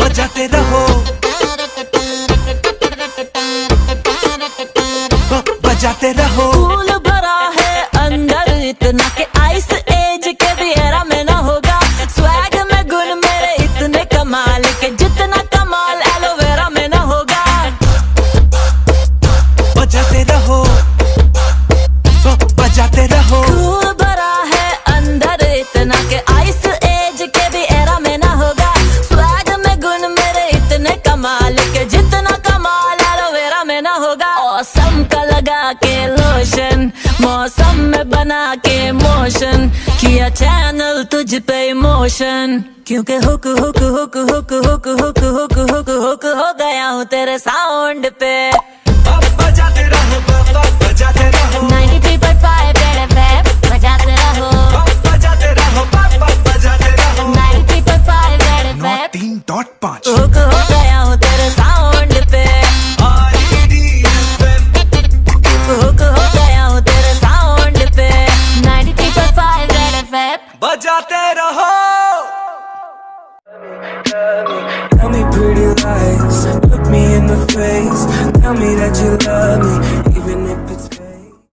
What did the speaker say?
बजाते रहो। बजाते रहो। औसम का लगा के लोशन, मौसम में बना के मोशन, किया चैनल तुझ पे मोशन क्योंकि हुक हुक हुक हुक हुक हुक हुक हुक हुक हो गया हूँ तेरे साउंड पे। बजाते रहो Tell me pretty lies, look me in the face. Tell me that you love me, even if it's